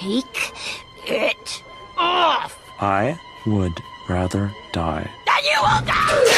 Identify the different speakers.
Speaker 1: Take it off!
Speaker 2: I would rather die.
Speaker 1: Then you will die!